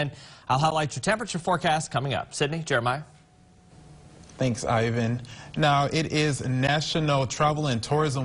And I'll highlight your temperature forecast coming up. Sydney, Jeremiah. Thanks, Ivan. Now, it is National Travel and Tourism